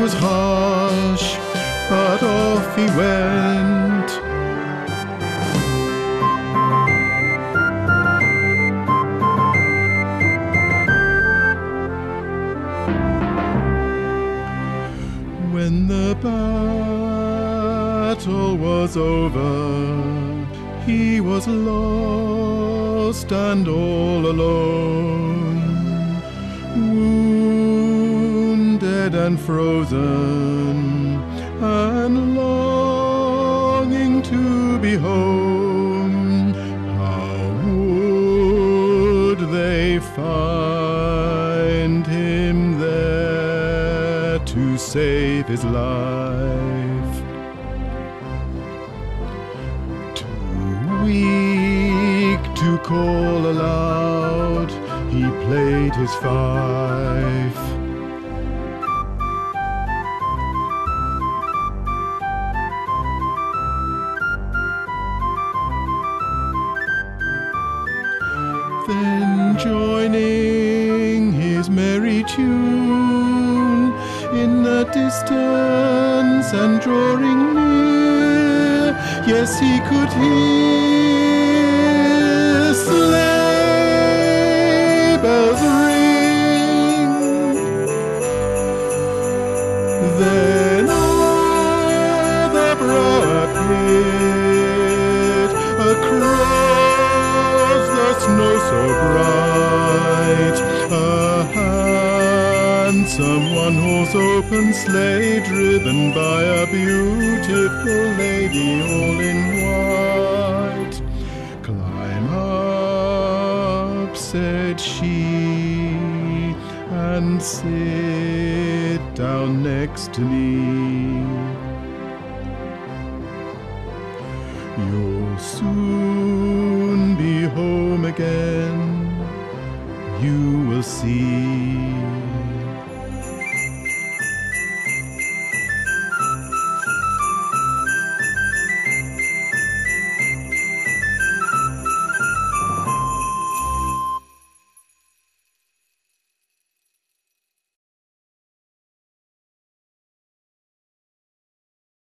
was harsh, but off he went. When the battle was over, he was lost and all alone, and frozen, and longing to be home. How would they find him there to save his life? Too weak to call aloud, he played his fife. Then joining his merry tune in the distance and drawing near, yes, he could hear so bright. A handsome one horse open sleigh driven by a beautiful lady all in white. Climb up, said she, and sit down next to me. You'll soon You will see